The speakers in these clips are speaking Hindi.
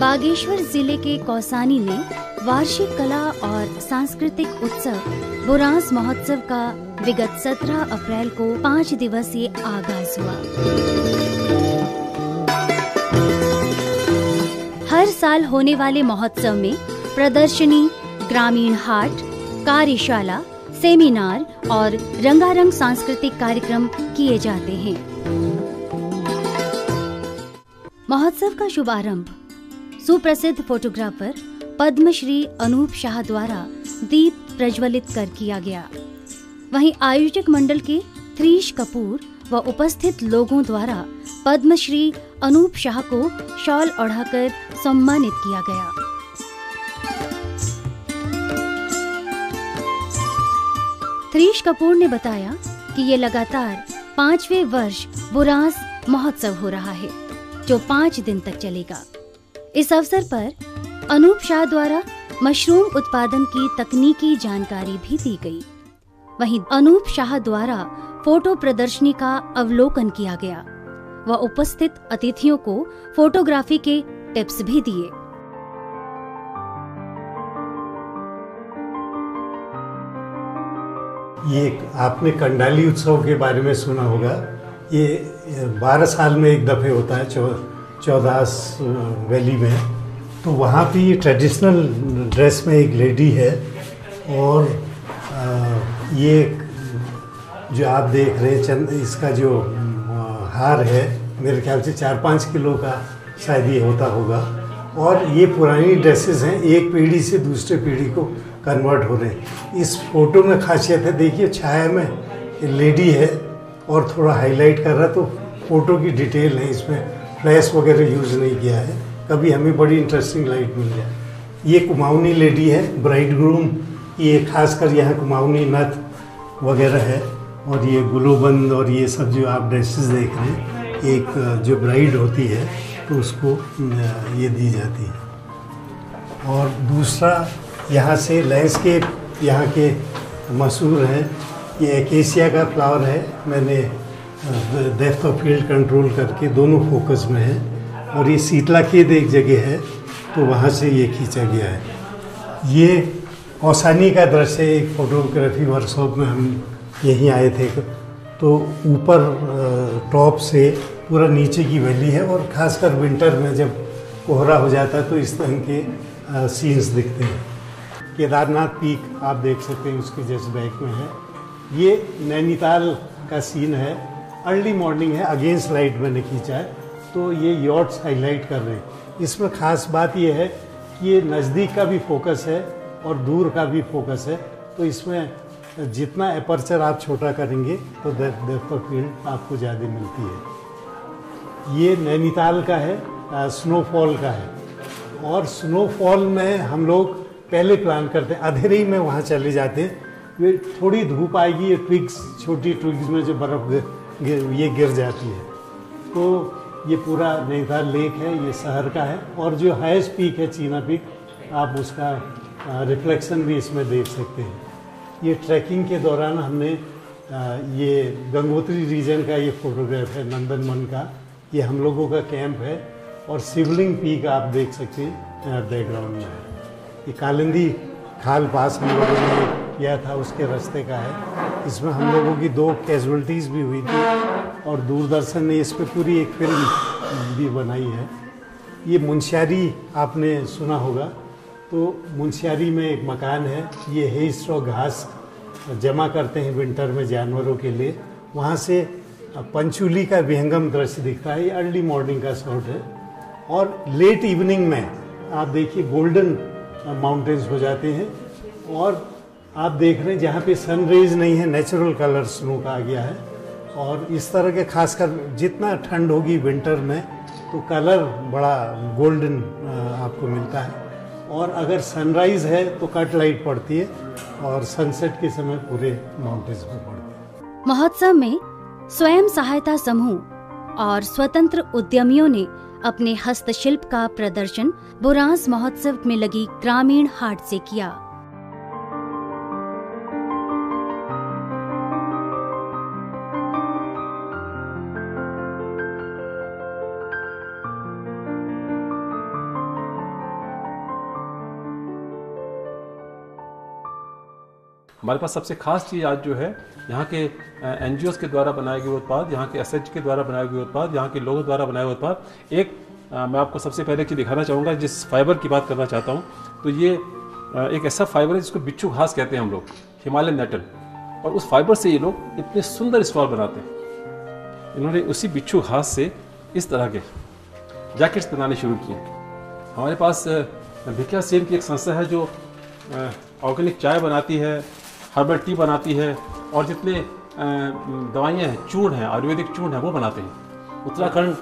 बागेश्वर ज़िले के कौसानी में वार्षिक कला और सांस्कृतिक उत्सव, बुरांस महोत्सव का विगत 17 अप्रैल को पाँच दिवसीय आगाज़ हुआ। हर साल होने वाले महोत्सव में प्रदर्शनी, ग्रामीण हाट, कार्यशाला, सेमिनार और रंगारंग सांस्कृतिक कार्यक्रम किए जाते हैं। महोत्सव का शुभारंभ सुप्रसिद्ध फोटोग्राफर पद्मश्री अनूप शाह द्वारा दीप प्रज्वलित कर किया गया। वहीं आयोजक मंडल के थ्रीश कपूर व उपस्थित लोगों द्वारा पद्मश्री अनूप शाह को शॉल ओढ़ाकर सम्मानित किया गया। थ्रीश कपूर ने बताया कि ये लगातार पांचवे वर्ष बुरास महोत्सव हो रहा है, जो पाँच दिन तक चलेगा। इस अवसर पर अनूप शाह द्वारा मशरूम उत्पादन की तकनीकी जानकारी भी दी गई। वहीं अनूप शाह द्वारा फ़ोटो प्रदर्शनी का अवलोकन किया गया। व उपस्थित अतिथियों को फोटोग्राफी के टिप्स भी दिए। ये आपने कंडाली उत्सव के बारे में सुना होगा। ये बारह साल में एक दफ़े होता है चौदास वैली में। तो वहाँ पे ये ट्रेडिशनल ड्रेस में एक लेडी है और ये जो आप देख रहे हैं, चंद, इसका जो हार है, मेरे ख्याल से चार पाँच किलो का शायद ये होता होगा। और ये पुरानी ड्रेसेस हैं, एक पीढ़ी से दूसरे पीढ़ी को कन्वर्ट हो रहे हैं। इस फ़ोटो में खासियत है, देखिए, छाया में लेडी है और थोड़ा हाईलाइट कर रहा तो फ़ोटो की डिटेल है इसमें। फ्लैश वगैरह यूज़ नहीं किया है। कभी हमें बड़ी इंटरेस्टिंग लाइट मिल जाए। ये कुमाऊनी लेडी है ब्राइड ग्रूम ये खासकर यहाँ कुमाऊनी नथ वगैरह है और ये गुलोबंद और ये सब जो आप ड्रेसेस देख रहे हैं, एक, जो ब्राइड होती है तो उसको ये दी जाती है। और दूसरा यहाँ से लैंडस्केप यहाँ के मशहूर हैं। ये एकेशिया का फ्लावर है। मैंने डेप्थ ऑफ़ फ़ील्ड कंट्रोल करके दोनों फोकस में है और ये शीतला खेत एक जगह है तो वहाँ से ये खींचा गया है। ये औसानी का दृश्य एक फोटोग्राफी वर्कशॉप में हम यहीं आए थे। तो ऊपर टॉप से पूरा नीचे की वैली है और ख़ासकर विंटर में जब कोहरा हो जाता है तो इस तरह के सीन्स दिखते हैं। केदारनाथ पीक आप देख सकते हैं, उसके जस्ट बैक में है। ये नैनीताल का सीन है। अर्ली मॉर्निंग है अगेंस्ट लाइट मैंने खींचा है तो ये यॉट्स हाईलाइट कर रहे हैं। इसमें ख़ास बात ये है कि ये नज़दीक का भी फोकस है और दूर का भी फोकस है तो इसमें जितना अपर्चर आप छोटा करेंगे तो डेप्थ ऑफ़ फ़ील्ड आपको ज़्यादा मिलती है। ये नैनीताल का है स्नोफॉल का है। और स्नोफॉल में हम लोग पहले प्लान करते हैं, अंधेरे ही में वहाँ चले जाते हैं। थोड़ी धूप आएगी, ये ट्विग्स, छोटी ट्विग्स में जो बर्फ़ ये गिर जाती है। तो ये पूरा नैनीताल लेक है, ये शहर का है और जो हाईएस्ट पीक है चीना पीक आप उसका रिफ्लेक्शन भी इसमें देख सकते हैं। ये ट्रैकिंग के दौरान हमने ये गंगोत्री रीजन का ये फोटोग्राफ है नंदनवन का। ये हम लोगों का कैंप है और शिवलिंग पीक आप देख सकते हैं बैकग्राउंड में ये कालिंदी खाल पास हम लोगों ने किया था, उसके रास्ते का है। इसमें हम लोगों की दो कैजुअलिटीज़ भी हुई थी और दूरदर्शन ने इस पर पूरी एक फ़िल्म भी बनाई है। ये मुंशियारी आपने सुना होगा। तो मुंशियारी में एक मकान है। ये हे स्ट्रॉ घास। जमा करते हैं विंटर में, जानवरों के लिए। वहाँ से पंचुली का विहंगम दृश्य दिखता है। ये अर्ली मॉर्निंग का शॉट है। और लेट इवनिंग में आप देखिए गोल्डन माउंटेन्स हो जाते हैं। और आप देख रहे हैं जहाँ पे सन रेज नहीं है नेचुरल कलर स्नो का आ गया है। और इस तरह के खासकर जितना ठंड होगी विंटर में तो कलर बड़ा गोल्डन आपको मिलता है। और अगर सनराइज है तो कट लाइट पड़ती है और सनसेट के समय पूरे माउंटेन्स में पड़ती है। महोत्सव में स्वयं सहायता समूह और स्वतंत्र उद्यमियों ने अपने हस्तशिल्प का प्रदर्शन बुरांस महोत्सव में लगी ग्रामीण हाट से किया। हमारे पास सबसे खास चीज़ आज जो है यहाँ के एन के द्वारा बनाए गए उत्पाद यहाँ के एसएचजी के द्वारा बनाए गए उत्पाद यहाँ के लोगों द्वारा बनाए हुए उत्पाद। एक आ, मैं आपको सबसे पहले चीज़ दिखाना चाहूँगा जिस फाइबर की बात करना चाहता हूँ तो ये आ, एक ऐसा फाइबर है जिसको बिच्छू घास कहते हैं हम लोग हिमालयन नेटल। और उस फाइबर से ये लोग इतने सुंदर स्टॉल बनाते हैं। इन्होंने उसी बिच्छू घास से इस तरह के जैकेट्स बनाने शुरू किए। हमारे पास भिकिया सेन की एक संस्था है जो ऑर्गेनिक चाय बनाती है हर्बल टी बनाती है और जितने दवाइयाँ हैं, चूर्ण हैं, आयुर्वेदिक चूर्ण है, वो बनाते हैं। उत्तराखंड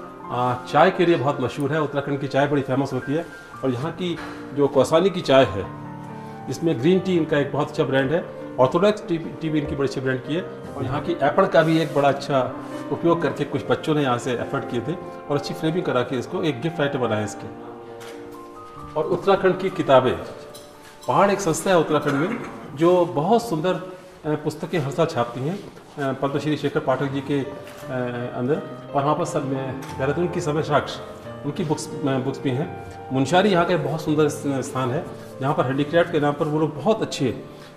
चाय के लिए बहुत मशहूर है। उत्तराखंड की चाय बड़ी फ़ेमस होती है। और यहाँ की जो कौसानी की चाय है, इसमें ग्रीन टी इनका एक बहुत अच्छा ब्रांड है। ऑर्थोडॉक्स टी टी भी इनकी बड़ी अच्छी ब्रांड की है। और यहाँ की एप्पल का भी एक बड़ा अच्छा उपयोग करके कुछ बच्चों ने यहाँ से एफर्ट किए थे और अच्छी फ्रेमिंग करा के इसको एक गिफ्ट आइटम बनाया इसके। और उत्तराखंड की किताबें, पहाड़ एक संस्था है उत्तराखंड में जो बहुत सुंदर पुस्तकें हर साल छापती हैं पद्मश्री शेखर पाठक जी के अंदर। और वहाँ पर सब देहरादून की समय साक्ष उनकी बुक्स बुक्स भी हैं। मुंशारी यहाँ का एक बहुत सुंदर स्थान है जहाँ पर हैंडीक्राफ्ट के नाम पर वो लोग बहुत अच्छे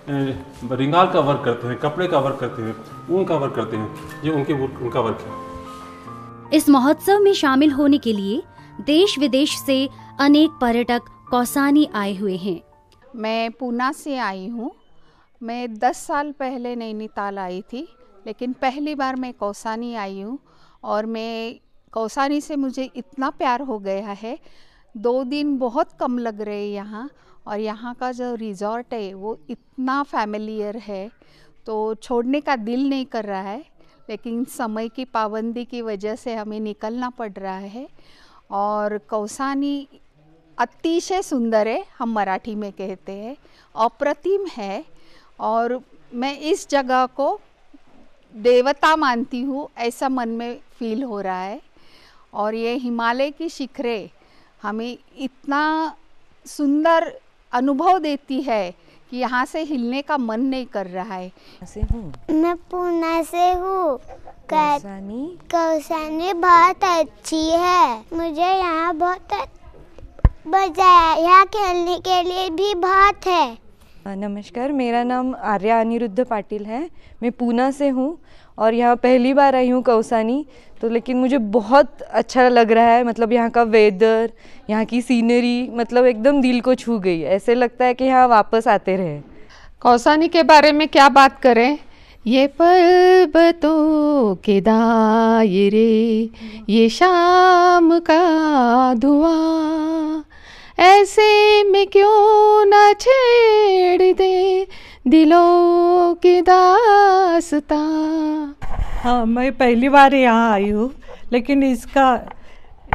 रिंगाल का वर्क करते हैं कपड़े का वर्क करते हैं ऊन का वर्क करते हैं ये उनके उनका वर्क है। इस महोत्सव में शामिल होने के लिए देश विदेश से अनेक पर्यटक कौसानी आए हुए हैं। मैं पूना से आई हूँ। मैं दस साल पहले नैनीताल आई थी, लेकिन पहली बार मैं कौसानी आई हूँ और मैं कौसानी से मुझे इतना प्यार हो गया है। दो दिन बहुत कम लग रहे यहाँ और यहाँ का जो रिज़ॉर्ट है वो इतना फैमिलियर है तो छोड़ने का दिल नहीं कर रहा है, लेकिन समय की पाबंदी की वजह से हमें निकलना पड़ रहा है और कौसानी अतिशय सुंदर है, हम मराठी में कहते हैं, अप्रतिम है। और मैं इस जगह को देवता मानती हूँ ऐसा मन में फील हो रहा है। और ये हिमालय की शिखरें हमें इतना सुंदर अनुभव देती है कि यहाँ से हिलने का मन नहीं कर रहा है। से हूँ। मैं पूना से हूँ। कौसानी? कौसानी बहुत अच्छी है। मुझे यहाँ बहुत मज़ा आया यहाँ खेलने के लिए भी बहुत है। नमस्कार, मेरा नाम आर्या अनिरुद्ध पाटिल है। मैं पूना से हूँ और यहाँ पहली बार आई हूँ कौसानी तो लेकिन मुझे बहुत अच्छा लग रहा है मतलब यहाँ का वेदर यहाँ की सीनरी मतलब एकदम दिल को छू गई ऐसे लगता है कि यहाँ वापस आते रहे। कौसानी के बारे में क्या बात करें? ये पर्वतों के दायरे, ये शाम का धुआँ। ऐसे में क्यों ना छेड़ दे दिलों की दासता? हाँ मैं पहली बार यहाँ आई हूँ लेकिन इसका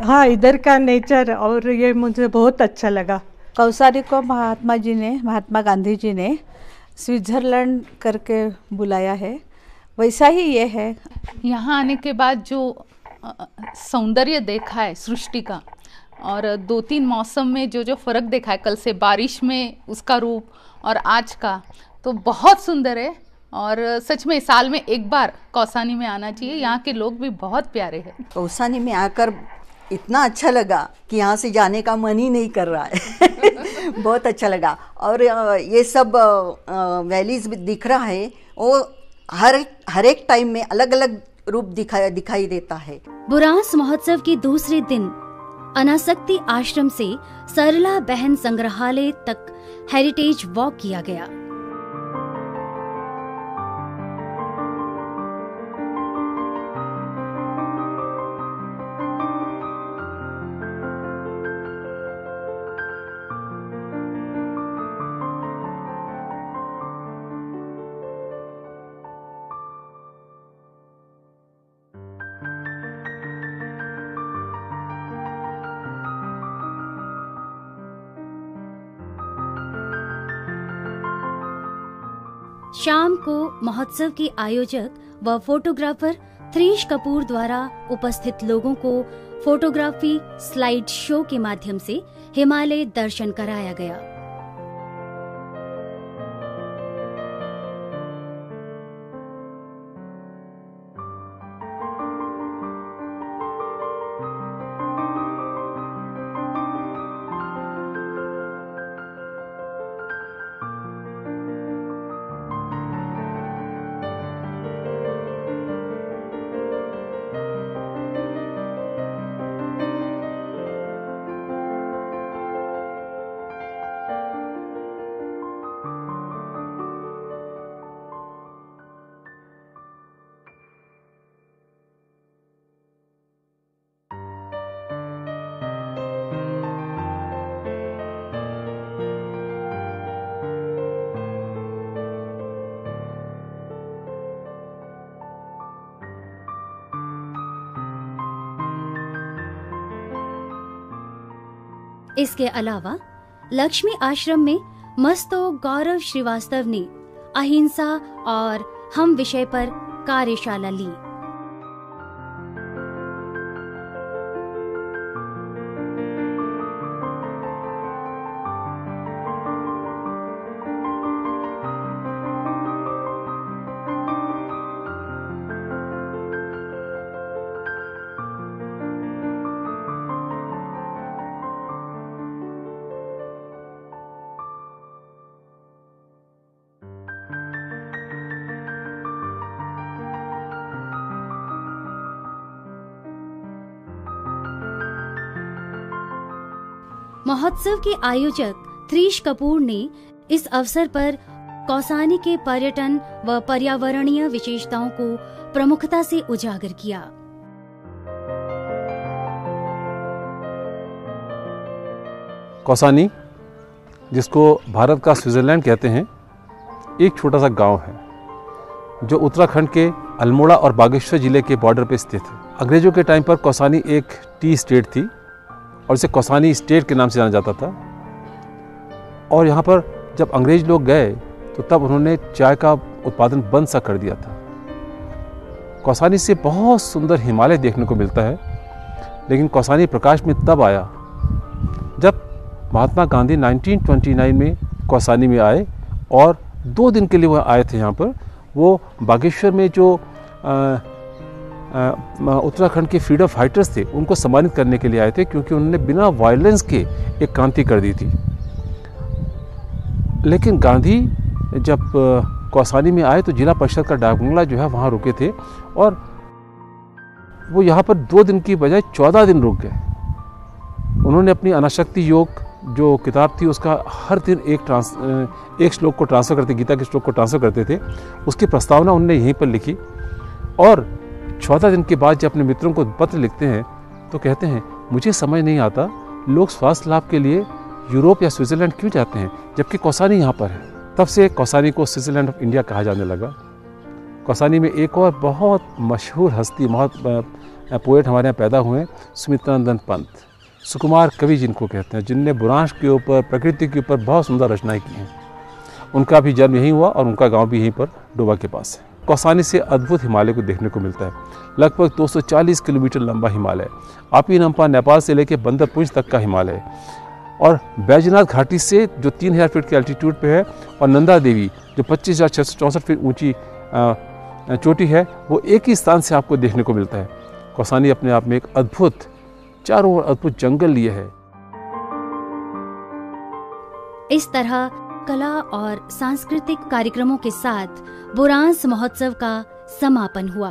हाँ इधर का नेचर और ये मुझे बहुत अच्छा लगा। कौसारी को महात्मा जी ने महात्मा गांधी जी ने स्विट्ज़रलैंड करके बुलाया है। वैसा ही ये है। यहाँ आने के बाद जो सौंदर्य देखा है सृष्टि का और दो तीन मौसम में जो जो फ़र्क देखा है कल से बारिश में उसका रूप और आज का तो बहुत सुंदर है। और सच में साल में एक बार कौसानी में आना चाहिए। यहाँ के लोग भी बहुत प्यारे हैं। कौसानी में आकर इतना अच्छा लगा कि यहाँ से जाने का मन ही नहीं कर रहा है। बहुत अच्छा लगा। और ये सब वैलीज दिख रहा है वो हर हर एक टाइम में अलग अलग रूप दिखाई दिखाई देता है। बुरास महोत्सव के दूसरे दिन अनासक्ति आश्रम से सरला बहन संग्रहालय तक हेरिटेज वॉक किया गया। शाम को महोत्सव के आयोजक व फोटोग्राफर थ्रीश कपूर द्वारा उपस्थित लोगों को फोटोग्राफी स्लाइड शो के माध्यम से हिमालय दर्शन कराया गया। इसके अलावा, लक्ष्मी आश्रम में मस्तो गौरव श्रीवास्तव ने अहिंसा और हम विषय पर कार्यशाला ली। महोत्सव के आयोजक थ्रीश कपूर ने इस अवसर पर कौसानी के पर्यटन व पर्यावरणीय विशेषताओं को प्रमुखता से उजागर किया। कौसानी, जिसको भारत का स्विट्ज़रलैंड कहते हैं, एक छोटा सा गाँव है, जो उत्तराखंड के अल्मोड़ा और बागेश्वर ज़िले के बॉर्डर पर स्थित है। अंग्रेज़ों के टाइम पर कौसानी एक टी स्टेट थी और इसे कौसानी स्टेट के नाम से जाना जाता था। और यहाँ पर जब अंग्रेज़ लोग गए तो तब उन्होंने चाय का उत्पादन बंद सा कर दिया था। कौसानी से बहुत सुंदर हिमालय देखने को मिलता है, लेकिन कौसानी प्रकाश में तब आया, जब महात्मा गांधी 1929 में कौसानी में आए और दो दिन के लिए वह आए थे यहाँ पर, वो बागेश्वर में जो उत्तराखंड के फ्रीडम फाइटर्स थे, उनको सम्मानित करने के लिए आए थे क्योंकि उन्होंने बिना वायलेंस के एक क्रांति कर दी थी। लेकिन गांधी जब कौसानी में आए तो जिला परिषद का डाकबंगला जो है वहाँ रुके थे और वो यहाँ पर दो दिन की बजाय चौदह दिन रुक गए। उन्होंने अपनी अनाशक्ति योग जो किताब थी उसका हर दिन एक ट्रांस एक श्लोक को ट्रांसफ़र करते, गीता के श्लोक को ट्रांसफ़र करते थे। उसकी प्रस्तावना उन्होंने यहीं पर लिखी और चौदह दिन के बाद जब अपने मित्रों को पत्र लिखते हैं तो कहते हैं, मुझे समझ नहीं आता, लोग स्वास्थ्य लाभ के लिए यूरोप या स्विट्ज़रलैंड क्यों जाते हैं, जबकि कौसानी यहाँ पर है? तब से कौसानी को स्विट्ज़रलैंड ऑफ़ इंडिया कहा जाने लगा। कौसानी में एक और बहुत मशहूर हस्ती, बहुत पोएट हमारे यहाँ पैदा हुए सुमित्रानंदन पंत। सुकुमार कवि जिनको कहते हैं, जिनने बुरांश के ऊपर, प्रकृति के ऊपर बहुत सुंदर रचनाएँ की हैं। उनका भी जन्म यहीं हुआ और उनका गाँव भी यहीं पर डोबा के पास है। कौसानी से अद्भुत हिमालय को देखने को मिलता है। लगभग 240 किलोमीटर लंबा हिमालय। आपी नंपा नेपाल से लेकर बंदरपुंज तक का हिमालय। और बैजनाथ घाटी से जो 3000 फीट के एल्टीट्यूड पे है और नंदा देवी जो पच्चीस हज़ार फीट ऊँची चोटी है, वो एक ही स्थान से आपको देखने को मिलता है। कौसानी अपने आप में एक अद्भुत, चारों ओर अद्भुत जंगल लिए है। इस तरह कला और सांस्कृतिक कार्यक्रमों के साथ बुरांस महोत्सव का समापन हुआ।